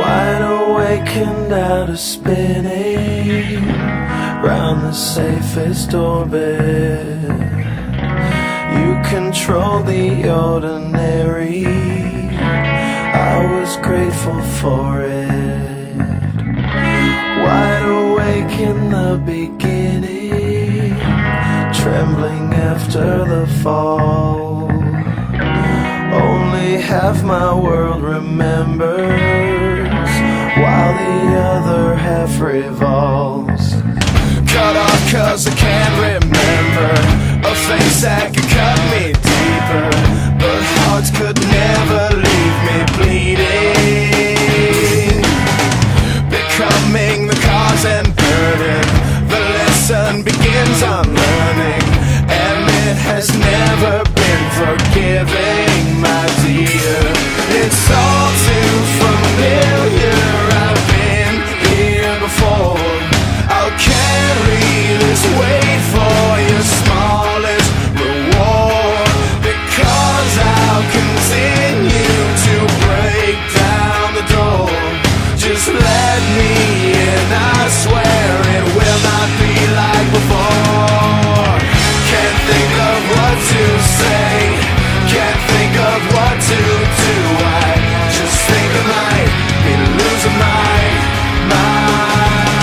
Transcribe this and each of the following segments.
Wide awake and out of spinning Round the safest orbit. You control the ordinary. I was grateful for it. Wide awake in the beginning Trembling after the fall. Only half my world remembers the other half revolves. Cut off cause I can't remember. A face that could cut me deeper, but hearts could never leave me bleeding. Becoming the cause and burden, the lesson begins on learning, and it has never been forgiving, what to say. Can't think of what to do. I just think I might be losing my mind.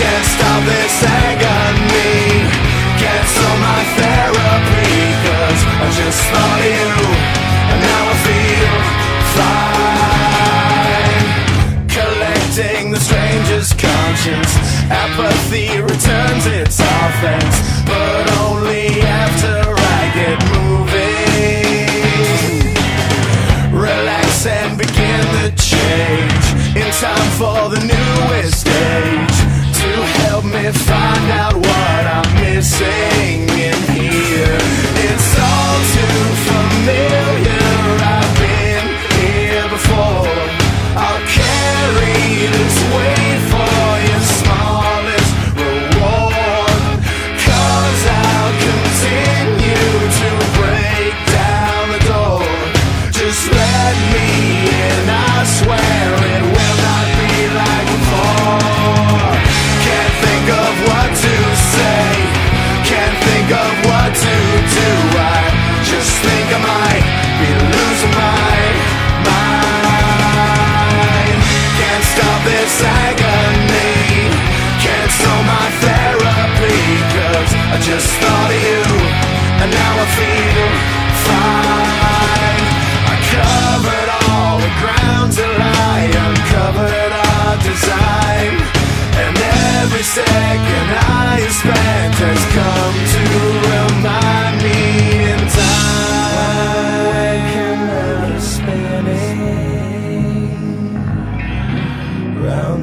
Can't stop this agony. Cancel my therapy. Cause I just thought of you. And now I feel fine. Collecting the stranger's conscience. Apathy returns its offense. The newest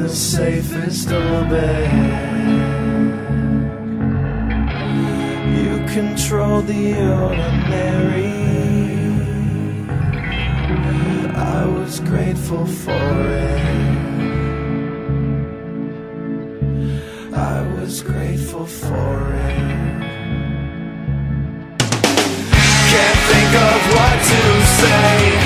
the safest orbit You control the ordinary. I was grateful for it. I was grateful for it. Can't think of what to say.